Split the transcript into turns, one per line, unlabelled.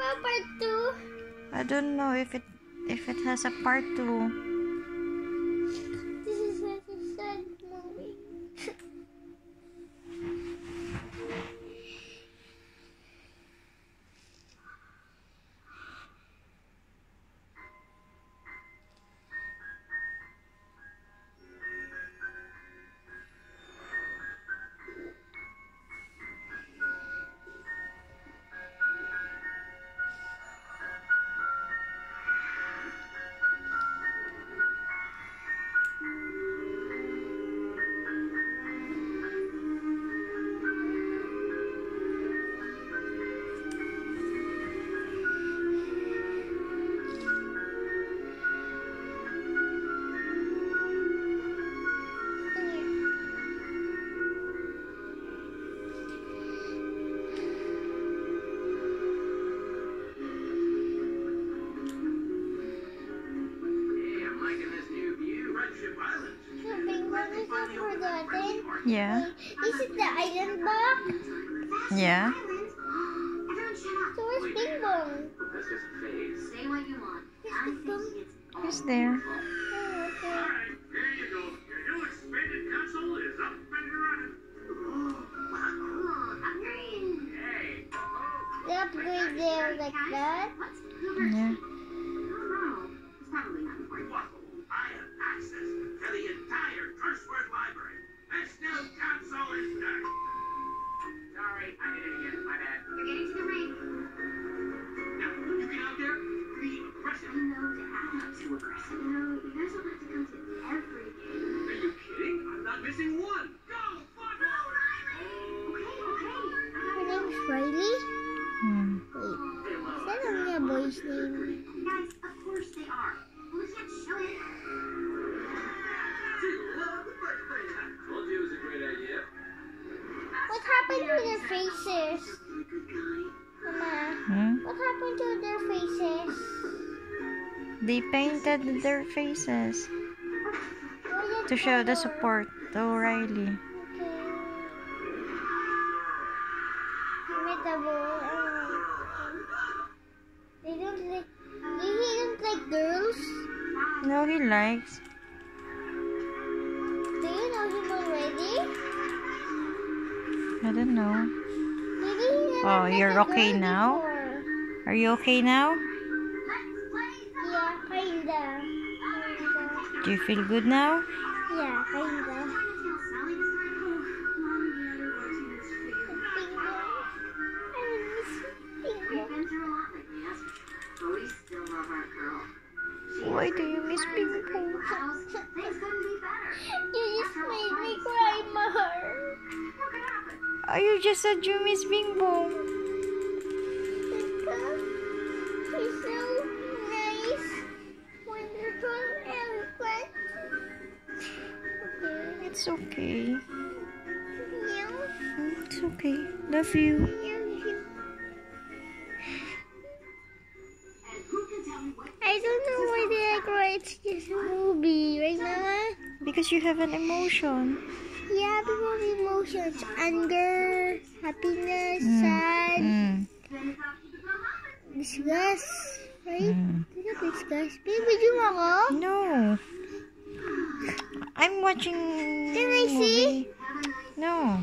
part two.
I don't know if it if it has a part two.
Forgotten?
Yeah.
Is it the island block?
Yeah.
Everyone shut up.
So where's Bing Bong?
That's just a phase.
Say what you want. I think it's
Who's there?
Oh, okay.
There you go. Your new expanded console is up and running.
cool. Upgrade.
They upgrade there like that.
Yeah.
That
only a boy's name?
Guys, of course they are. Well, we can't show it.
See, love the first. I told you it was a great idea.
What happened to their faces?
You're a good guy.
Mama,
Hmm?
what happened to their faces?
They painted their faces to show the support to O'Reilly.
Okay. They don't like. He don't like girls.
No, he likes.
Do you know him already?
I don't know. Oh, you're
a
okay now?
before.
Are you okay now?
Yeah, kinda. Kinda.
Do you feel good now?
Yeah, kinda.
Why do you miss
friends at
Bingo?
the house. Things couldn't be better.
You just made me cry, Mar.
Oh, you just said you miss Bing Bong.
Because he's so nice, wonderful, eloquent. Okay.
It's okay.
Yeah.
Mm, it's okay. Love you.
I cry. It's a movie, right, Mama?
Because you have an emotion.
Yeah, because emotions, anger, happiness,
Mm.
sad,
Mm.
disgust, right?
Mm.
Disgust? Baby, do ako?
No. I'm watching.
Can I see?
movie. No.